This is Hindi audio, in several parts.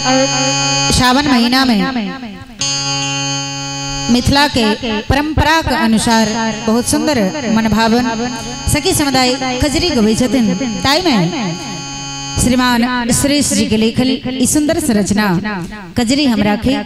सावन महीना में मिथिला के परंपरा के अनुसार बहुत सुंदर मनभावन सखी समुदाय खजरी गवे छथिन। ताई में श्रीमान श्रेष्ठ जी के लेखल सुंदर संरचना कजरी हम राखे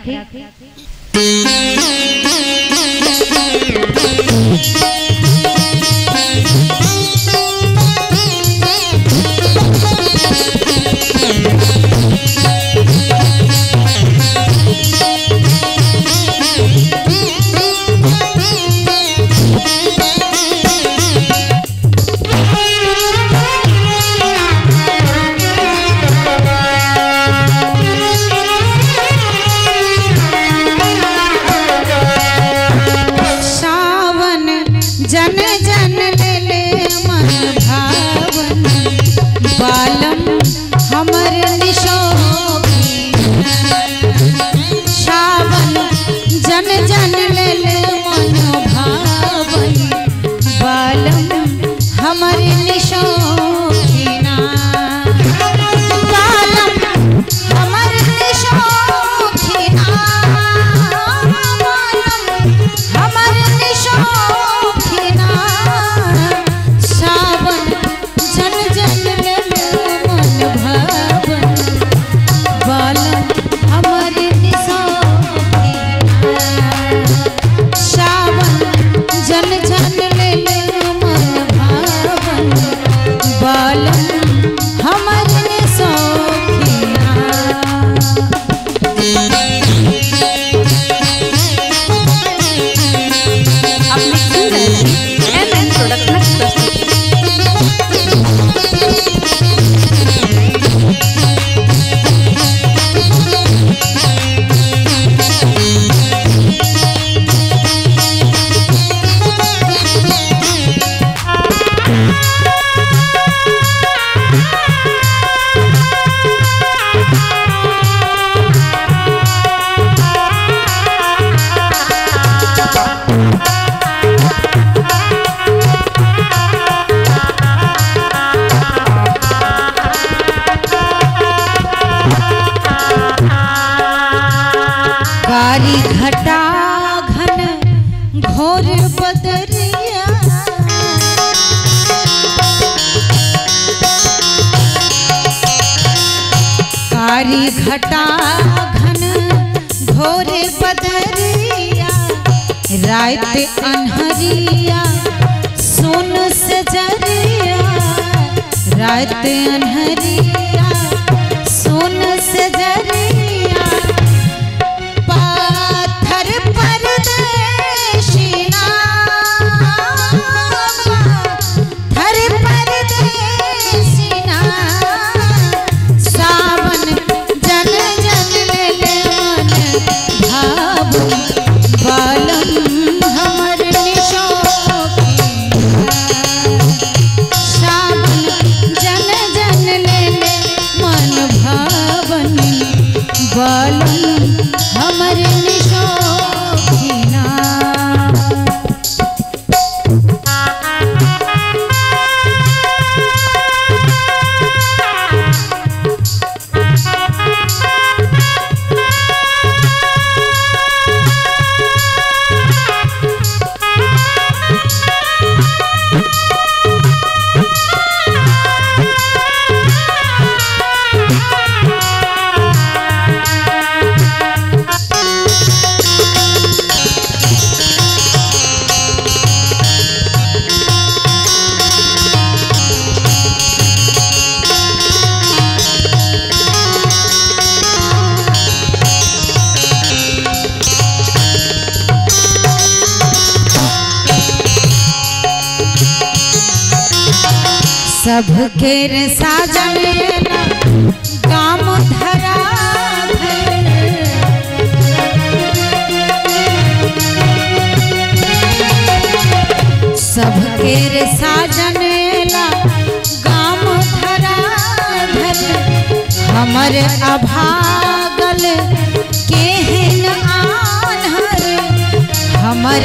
घटा घन घोर बदरिया रात अनहरिया सुन सजरिया रात अनहरिया सुन सजरिया बालम सबके रे साजन। काम धरा सबके रे साजन गाम धरा धर। हमर अभागल केहन आन्हर हमर